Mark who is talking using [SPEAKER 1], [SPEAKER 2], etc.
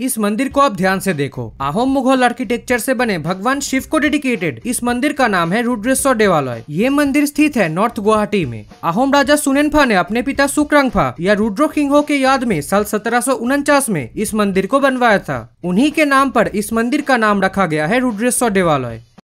[SPEAKER 1] इस मंदिर को आप ध्यान से देखो। आहोम मुगल आर्किटेक्चर से बने भगवान शिव को डेडिकेटेड। इस मंदिर का नाम है रुद्रेश्वर देवालय। ये मंदिर स्थित है नॉर्थ गुवाहाटी में। आहोम राजा सुनेनफा ने अपने पिता सुक्रंगफा या रुद्रो किंगो के याद में साल सत्रह सौ उनचास में इस मंदिर को बनवाया था। उन्हीं के नाम पर इस मंदिर का नाम रखा गया है रुद्रेश्वर देवालय।